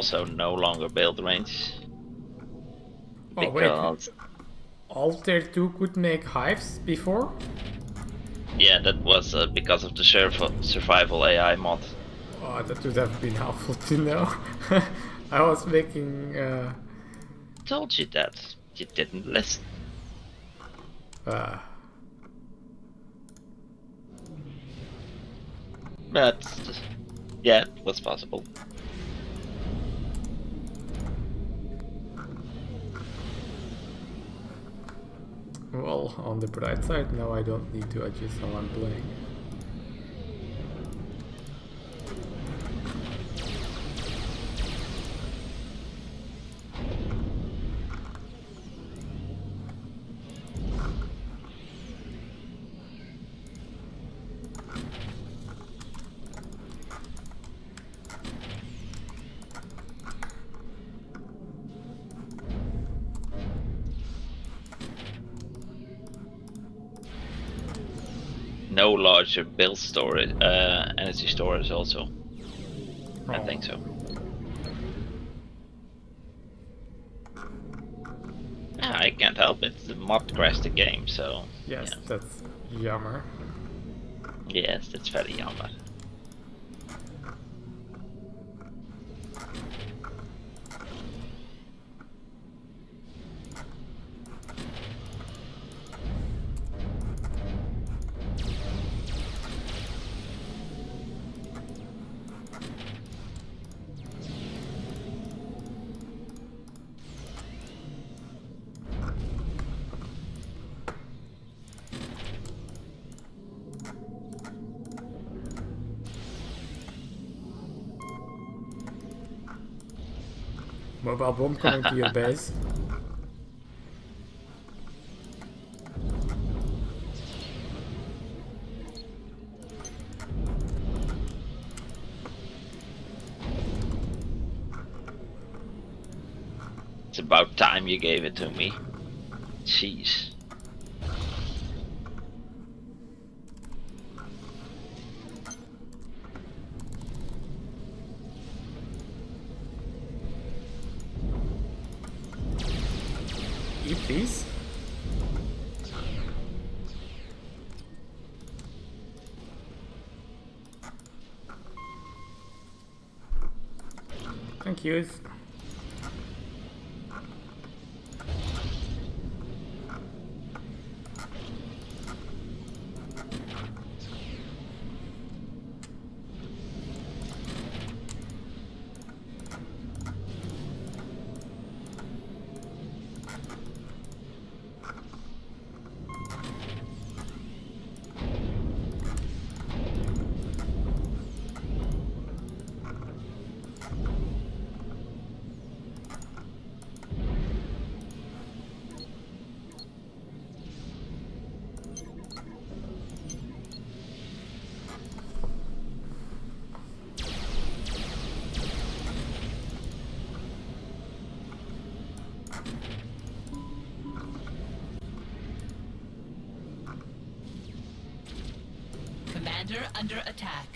Also no longer build range. Oh wait, Altair 2 could make hives before? Yeah, that was uh, because of the survival AI mod. Oh, that would have been helpful to know. I was making... Uh... Told you that. You didn't listen. Uh... But, yeah, it was possible. On the bright side, now I don't need to adjust how I'm playing. No larger build storage, uh, energy storage also. Oh. I think so. Yeah, I can't help it. The mod crashed the game, so. Yes, yeah. that's yammer. Yes, that's very yammer. Mobile bomb coming to your base. It's about time you gave it to me. Jeez. please? Thank Under attack.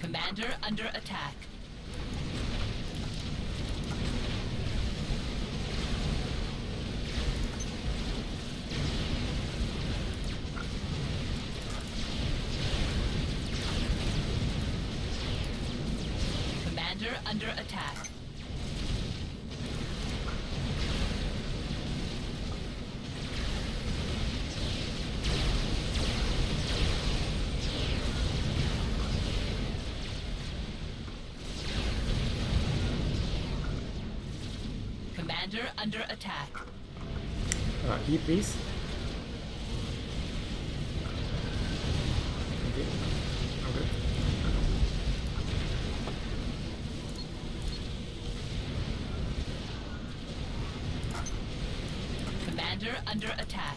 Commander under attack. under attack. Commander under attack. Uh, please. under attack.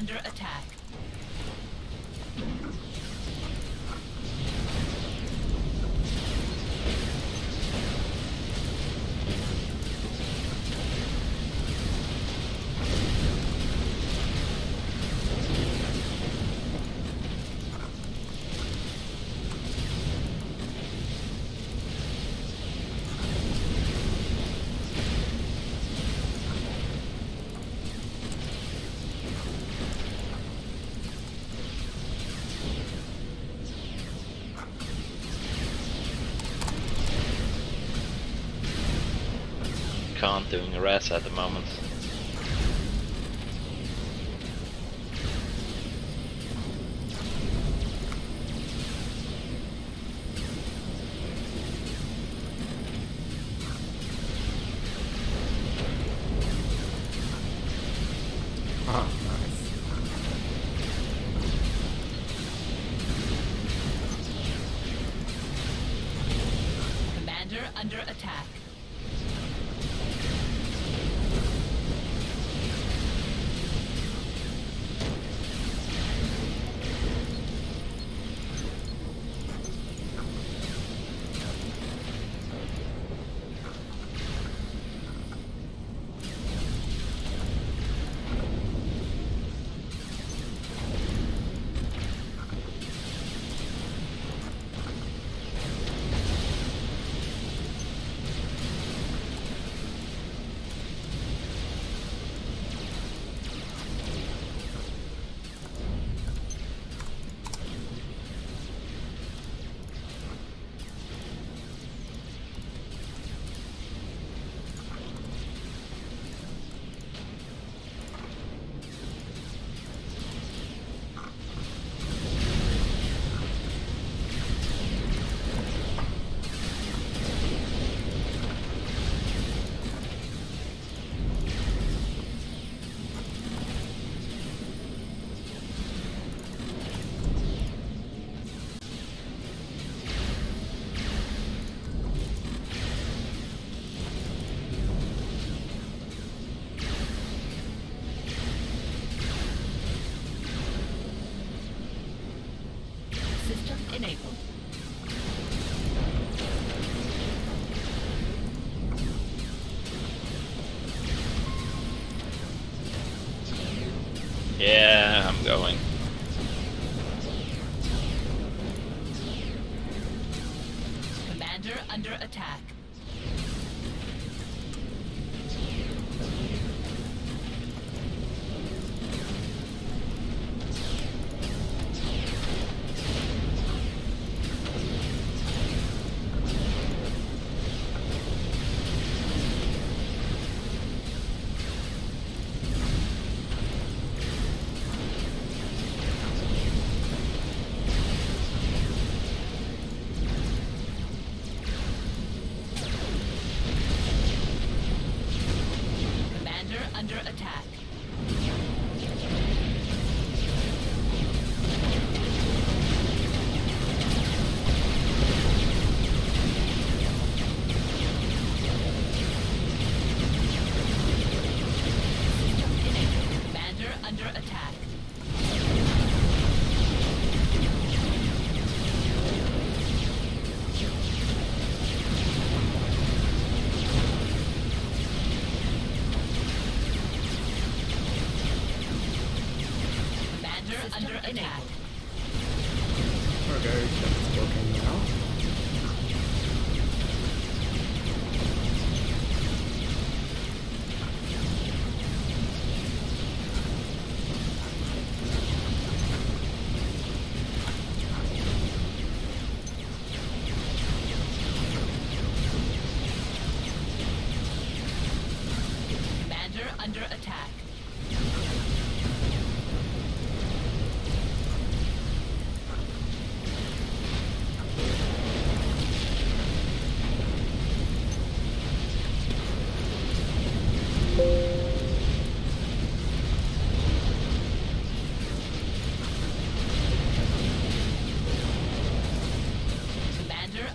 Under attack. Can't doing a res at the moment. System enabled. Yeah, I'm going.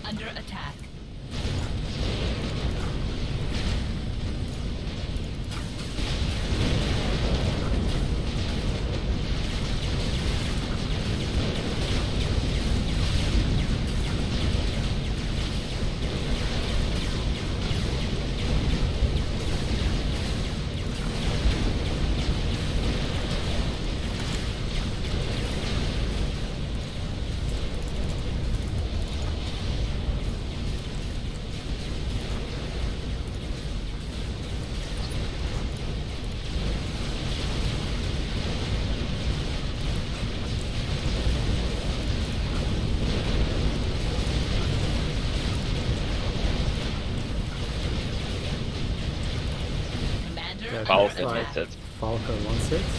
under attack. Falcon, Falcon, one.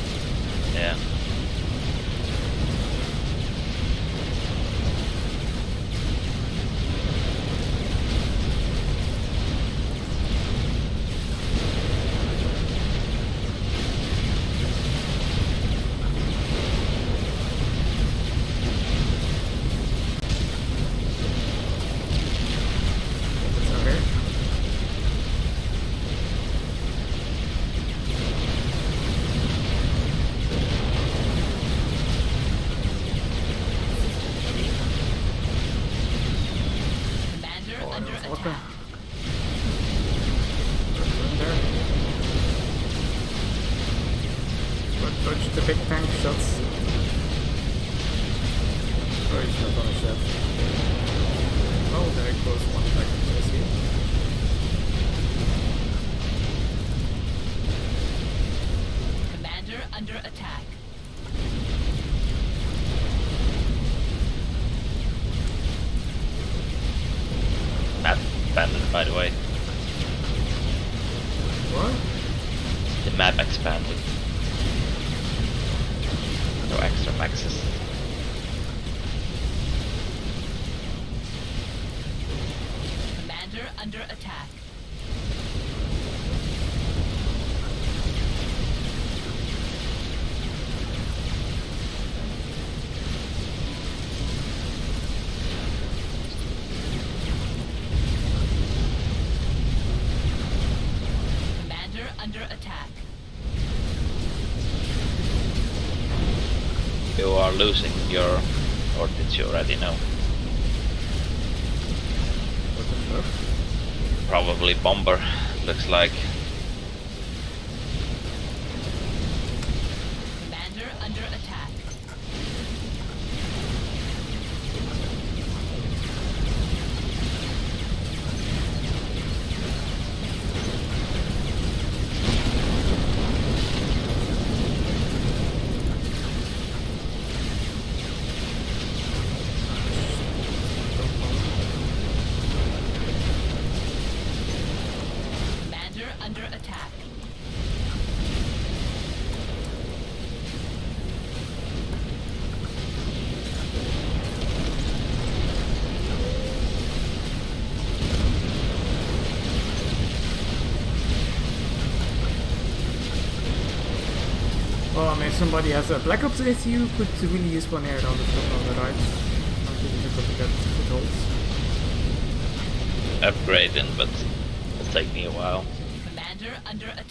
sector under attack. Commander under attack. You are losing your orbit. you already know. probably bomber, looks like. Mean, if somebody has a Black Ops ACU, could really use one here on the top on the right. Not really difficult to get footholds. Upgrading, but it'll take me a while. Commander under attack.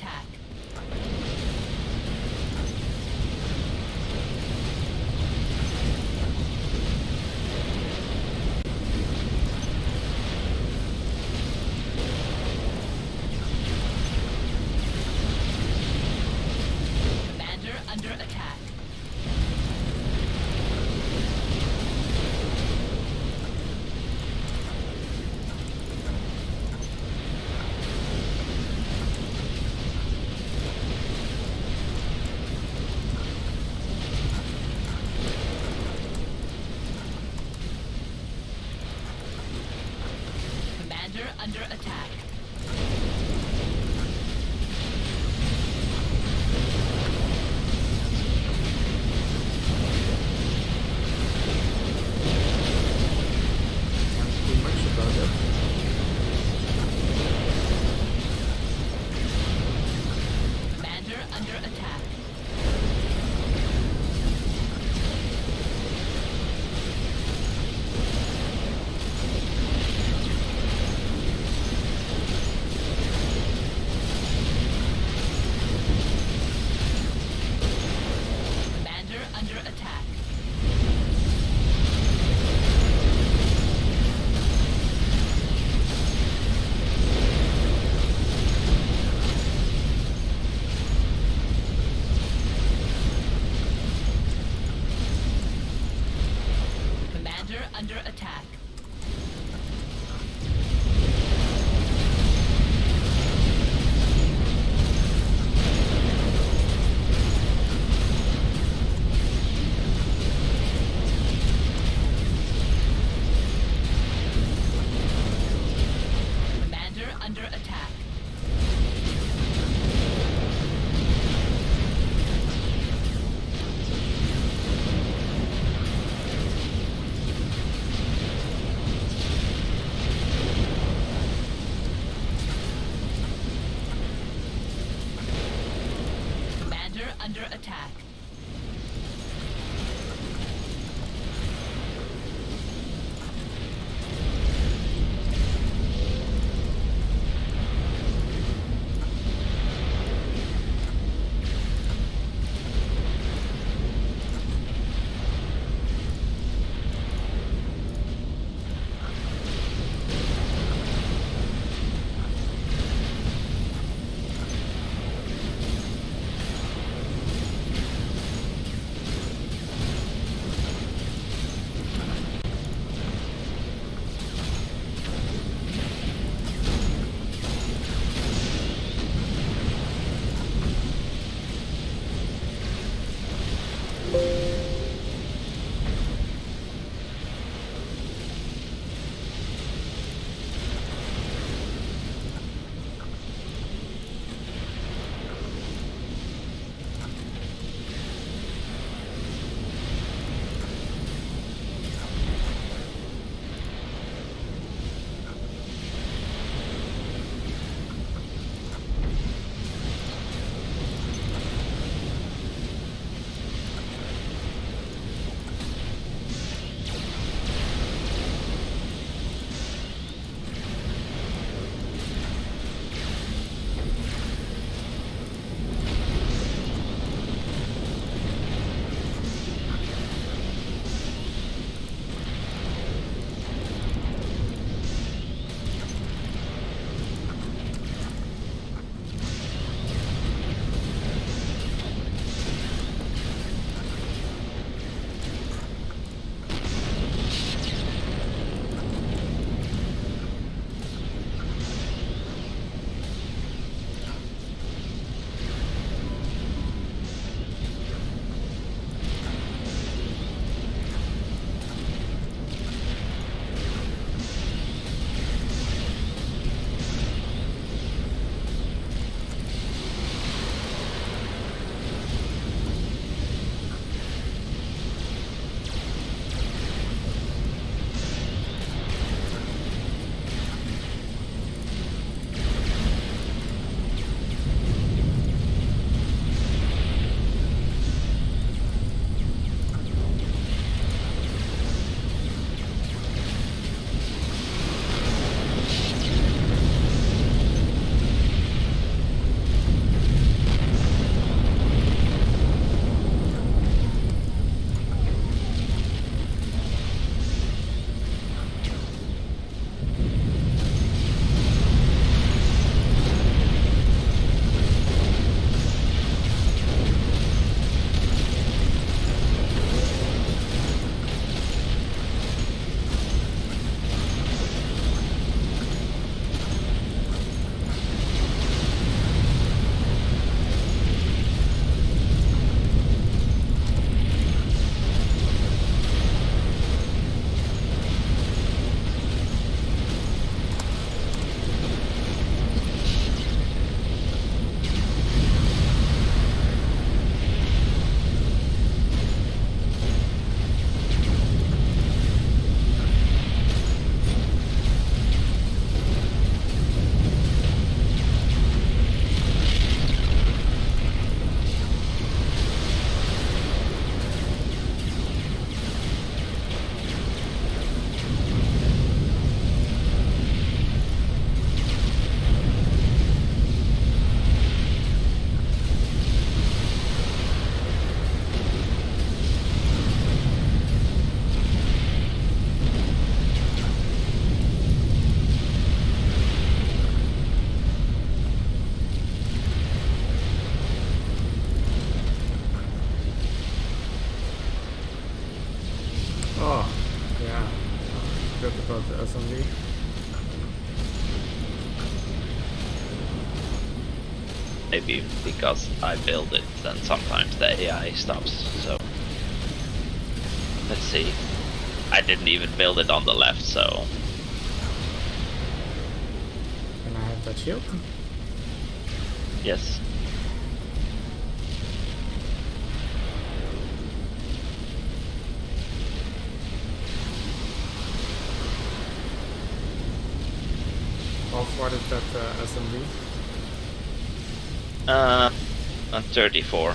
Because I build it, then sometimes the AI stops. So let's see. I didn't even build it on the left, so Can I have that shield? yes. How far did that uh, SMD? Uh, 34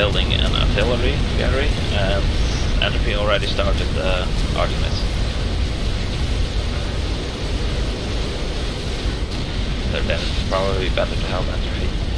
building an artillery gallery um, and Entropy already started the Artemis. So then it's probably better to help Entropy.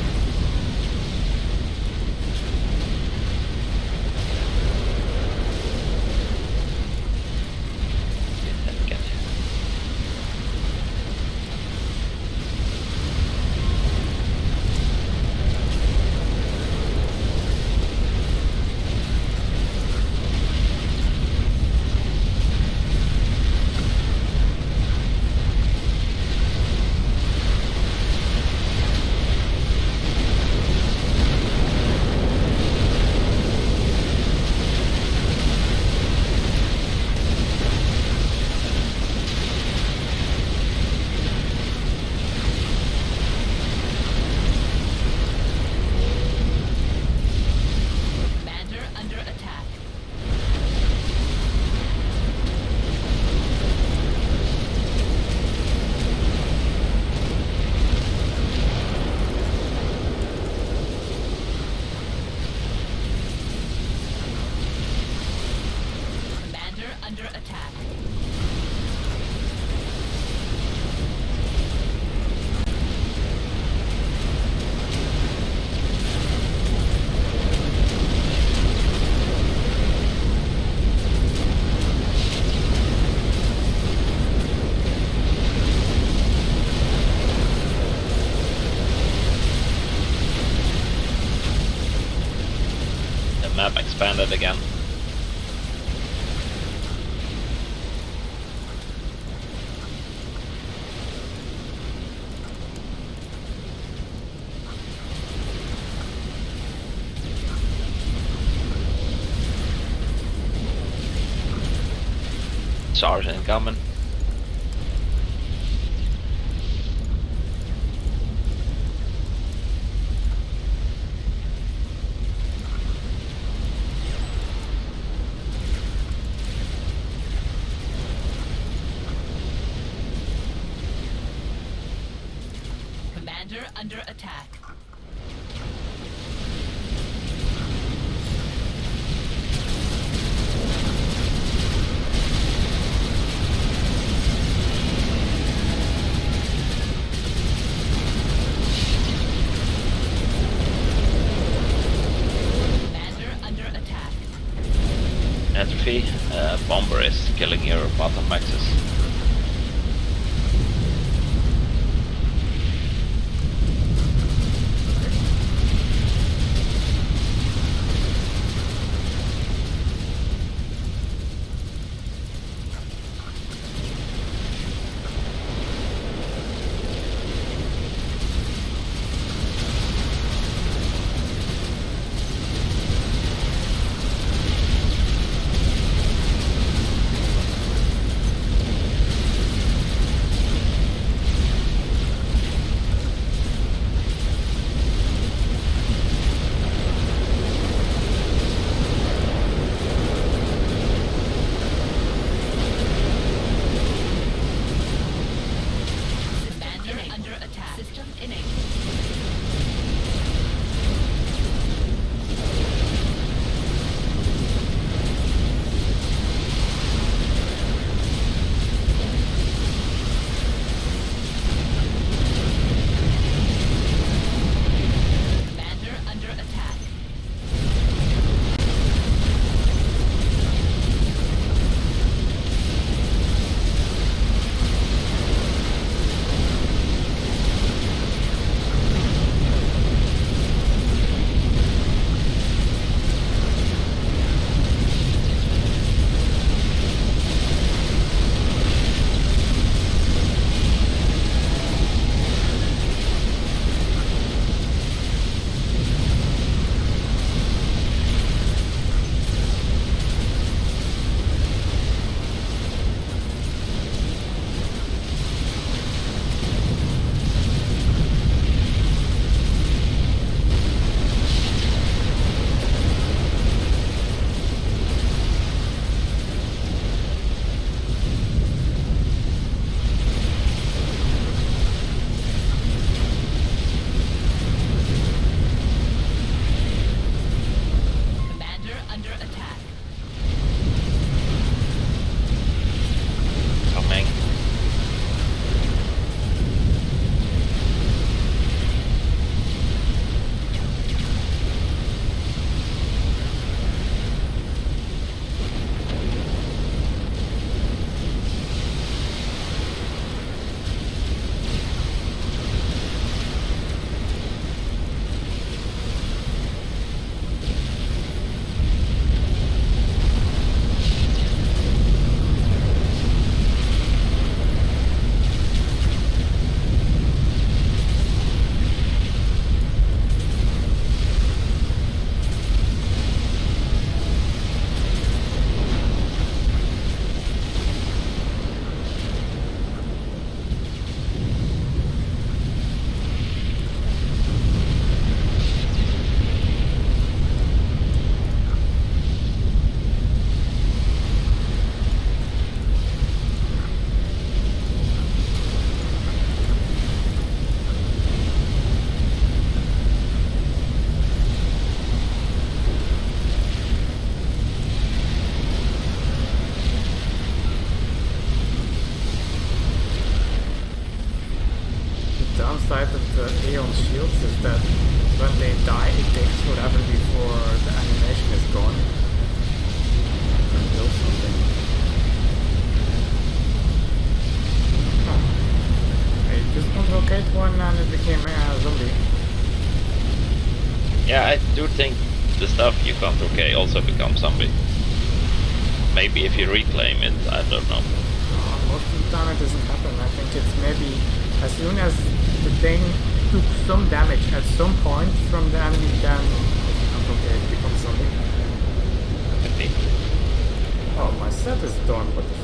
Sergeant coming. Just one and it became a zombie. Yeah, I do think the stuff you can't okay also becomes zombie. Maybe if you reclaim it, I don't know. Uh, most of the time it doesn't happen. I think it's maybe as soon as the thing took some damage at some point from the enemy, then okay, it becomes zombie. Could be. Oh, my set is done. What the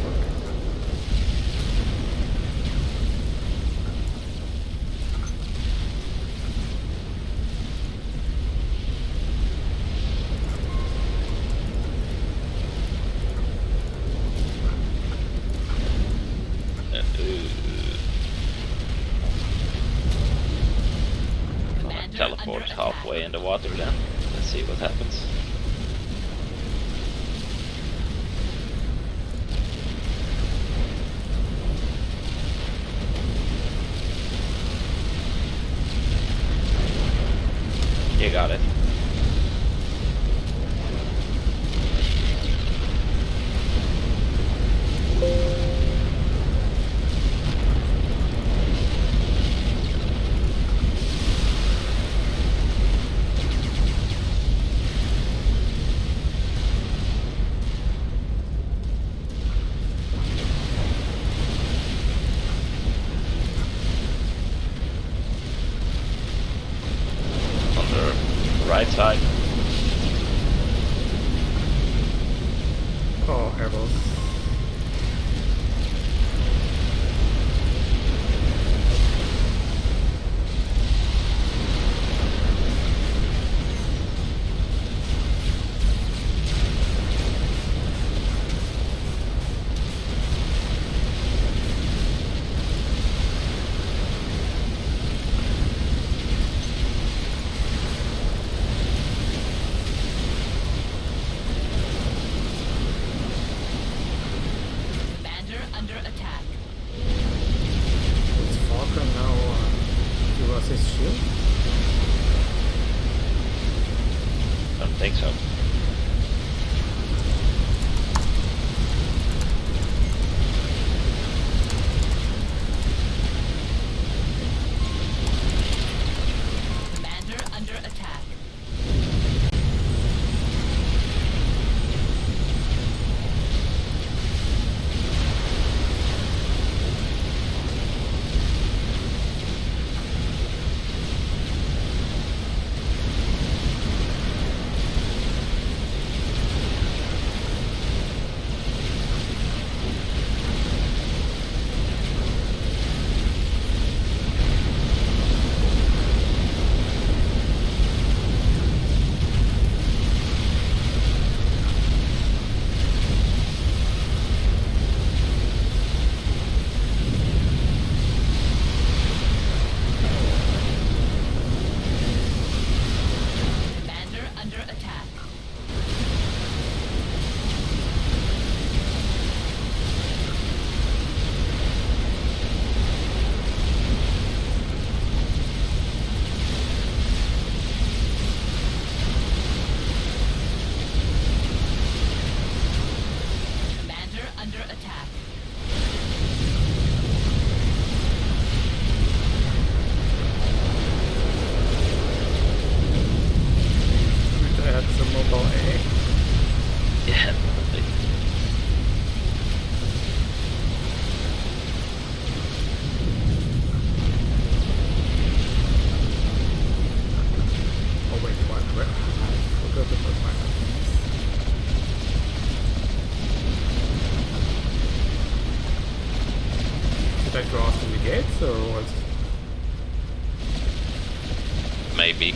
I don't think so.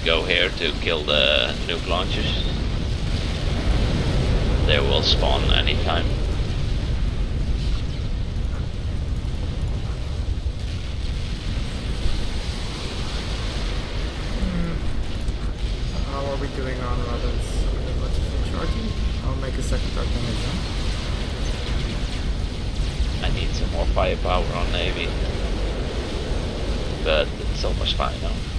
go here to kill the nuke launchers. They will spawn anytime. doing on I'll make a I need some more firepower on Navy. But it's almost fine now.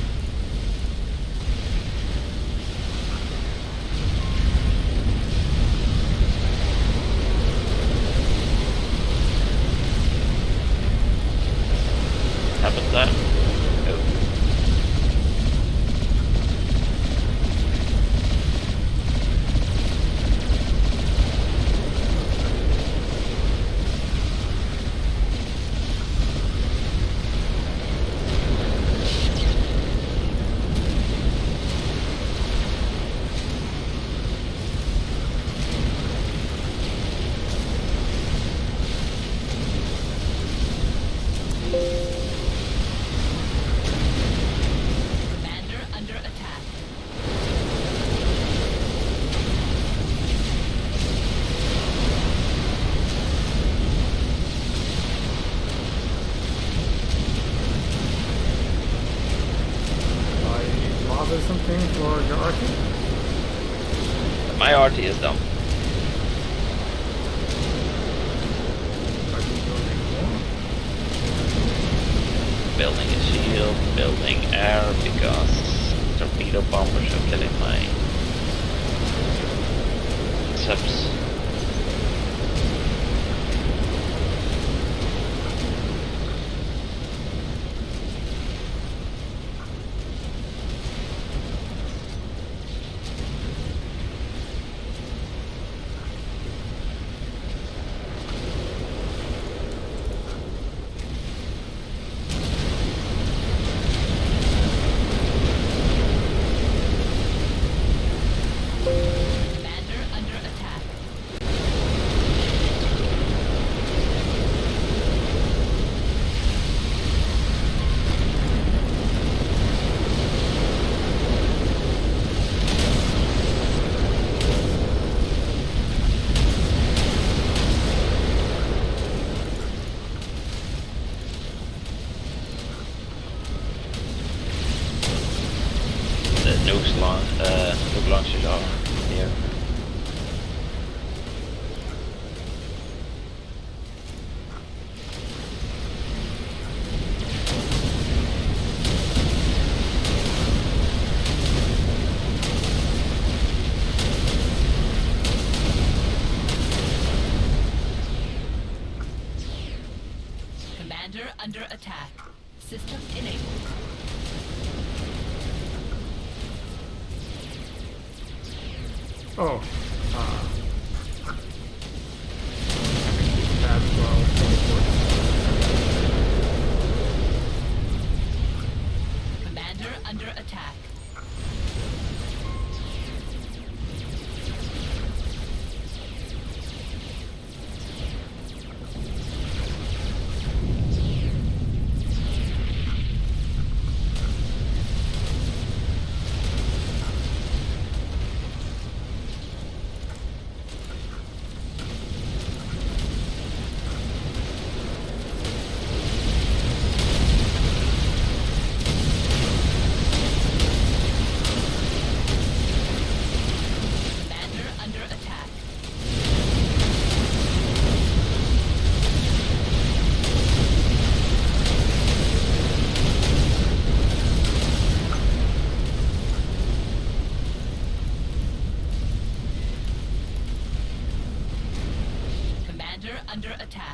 under attack.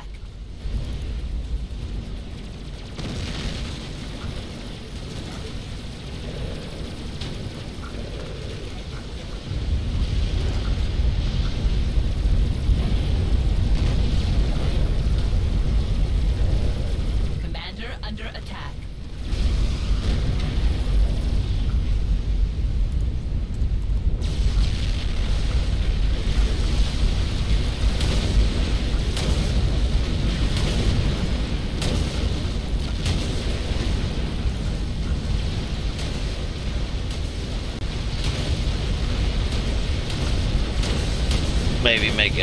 Maybe make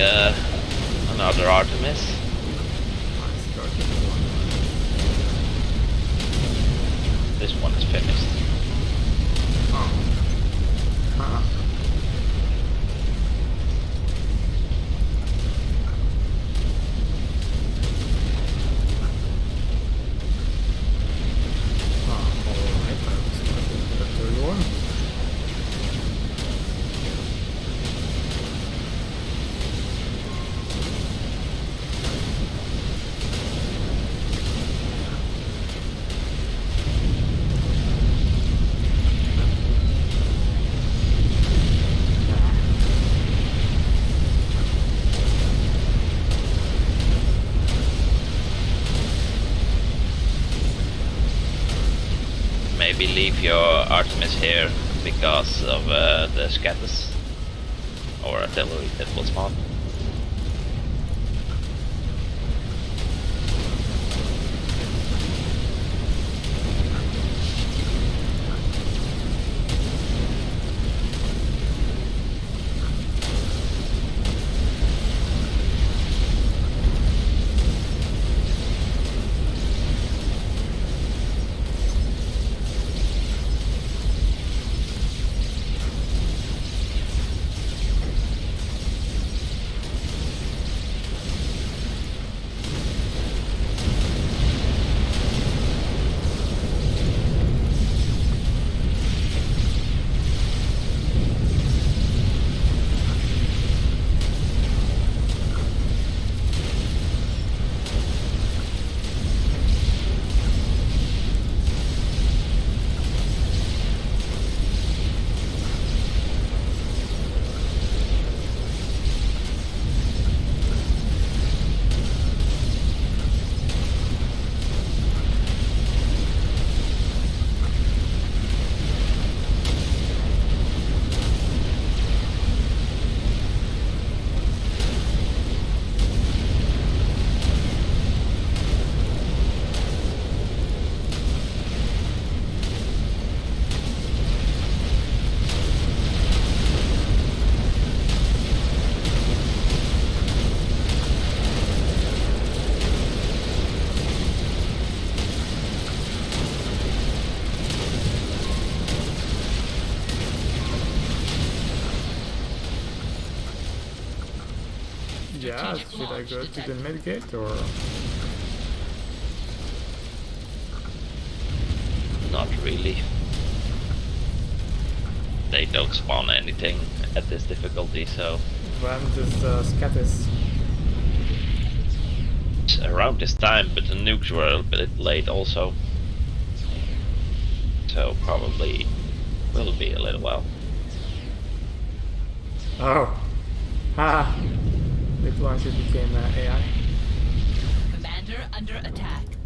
another Artemis. Yeah, Strategic should I go to the detected. mid gate or? Not really. They don't spawn anything at this difficulty, so When does uh, Scathis? it's around this time, but the nukes were a bit late also. So probably will be a little while. Oh, ha! The launcher became uh, AI. Commander under attack.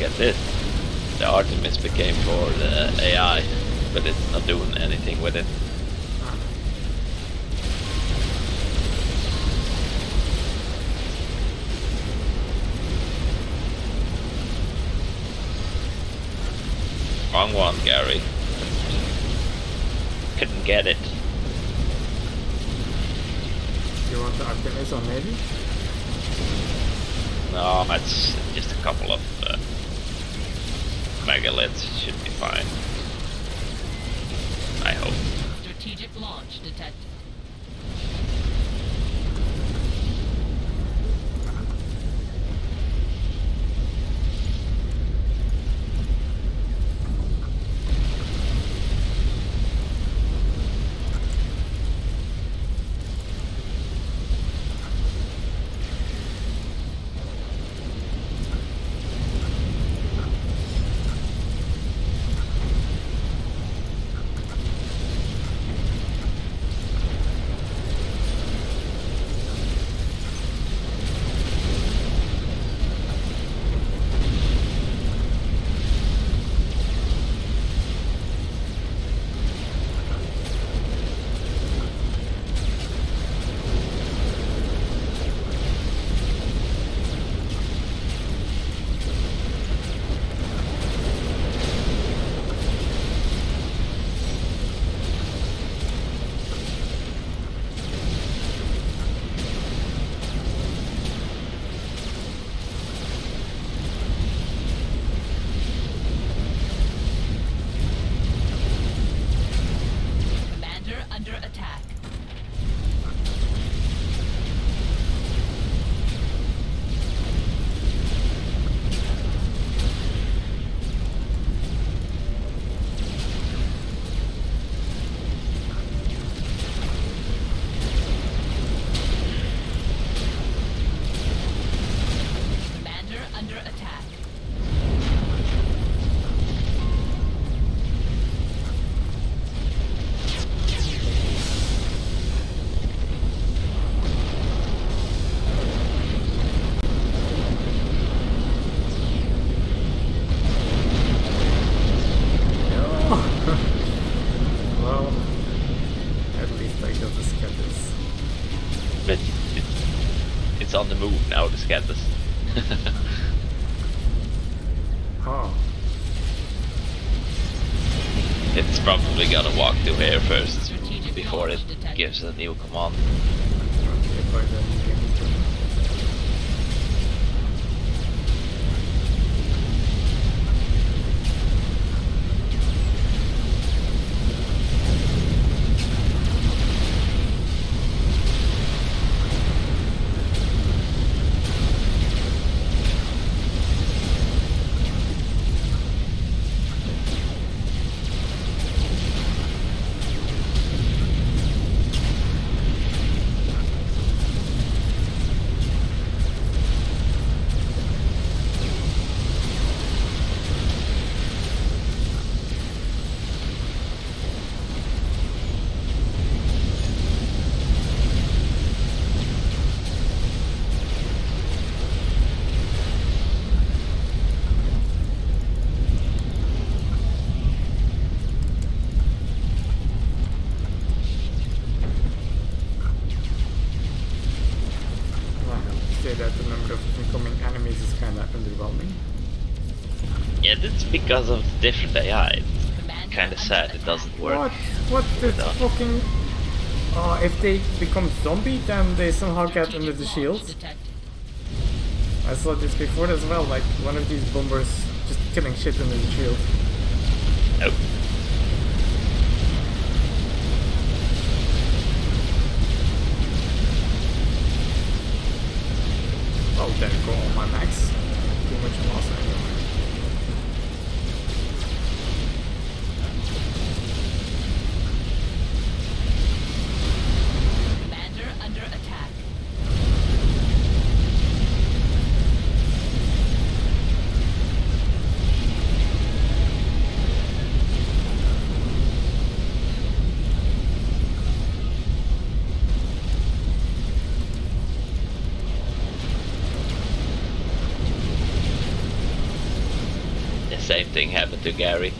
Get this. The Artemis became for the AI, but it's not doing anything with it. Wrong one, Gary. Couldn't get it. You want the Artemis or maybe? No, that's just a couple of uh, megaliths. Should be fine. I hope. Strategic launch detected. The Scathis. Oh, it's probably gonna walk through here first before it gives a new command. Because of different AI. Commander Kind of sad it doesn't work. What? What the Yeah. fucking... Uh, if they become zombie, then they somehow get under the Launch shield. I saw this before as well, like one of these bombers just killing shit under the shield. Oh. Oh, there go all my mex. Too much loss anyway. To Gary.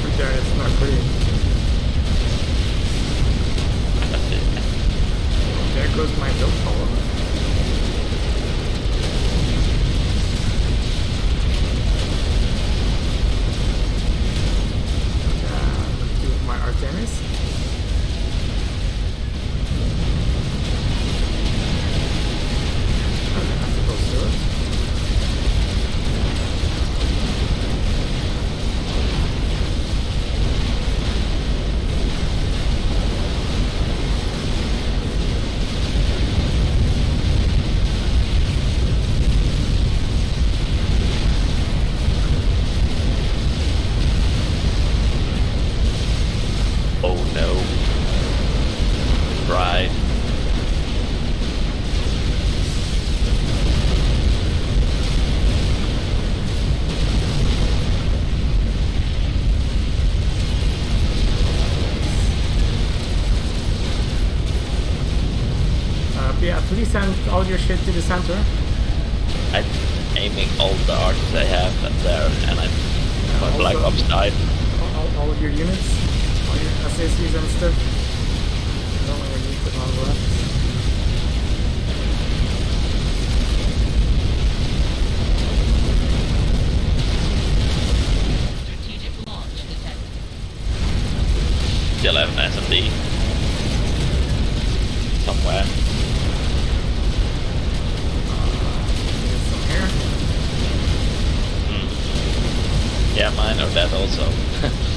It's not pretty. There goes my billfold. center I know that also.